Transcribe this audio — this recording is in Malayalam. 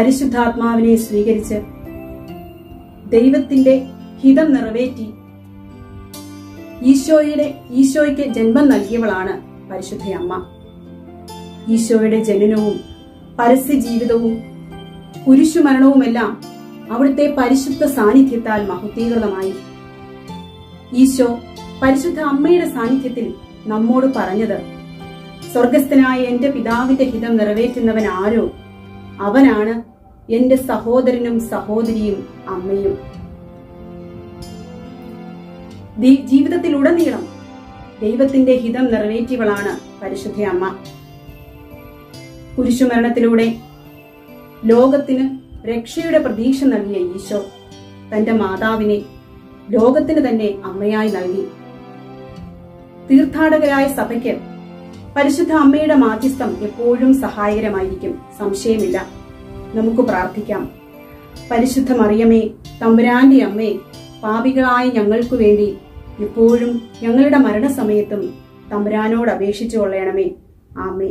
പരിശുദ്ധാത്മാവിനെ സ്വീകരിച്ച് ദൈവത്തിന്റെ ഹിതം നിറവേറ്റി ഈശോയുടെ ഈശോയ്ക്ക് ജന്മം നൽകിയവളാണ് പരിശുദ്ധയമ്മ ഈശോയുടെ ജനനവും പരസ്യ ജീവിതവും കുരിശുമരണവുമെല്ലാം അവിടുത്തെ പരിശുദ്ധ സാന്നിധ്യത്താൽ മഹത്വീകൃതമായി. ഈശോ പരിശുദ്ധ അമ്മയുടെ സാന്നിധ്യത്തിൽ നമ്മോട് പറഞ്ഞത് സ്വർഗസ്ഥനായ എന്റെ പിതാവിന്റെ ഹിതം നിറവേറ്റുന്നവൻ ആരോ? അവനാണ് എന്റെ സഹോദരനും സഹോദരിയും അമ്മയും. ജീവിതത്തിലുടനീളം ദൈവത്തിന്റെ ഹിതം നിറവേറ്റിയവളാണ് പരിശുദ്ധ അമ്മ. കുരിശുമരണത്തിലൂടെ ലോകത്തിന് രക്ഷയുടെ പ്രതീക്ഷ നൽകിയ ഈശോ തന്റെ മാതാവിനെ ലോകത്തിന് തന്നെ അമ്മയായി നൽകി. തീർത്ഥാടകരായ സഭയ്ക്ക് പരിശുദ്ധ അമ്മയുടെ മാധ്യസ്ഥം എപ്പോഴും സഹായകരമായിരിക്കും സംശയമില്ല. നമുക്ക് പ്രാർത്ഥിക്കാം. പരിശുദ്ധ മറിയമേ തമ്പുരാന്റെ അമ്മേ പാപികളായ ഞങ്ങൾക്കു വേണ്ടി എപ്പോഴും ഞങ്ങളുടെ മരണസമയത്തും തമ്പുരാനോട് അപേക്ഷിച്ചു കൊള്ളണമേ. ആമേ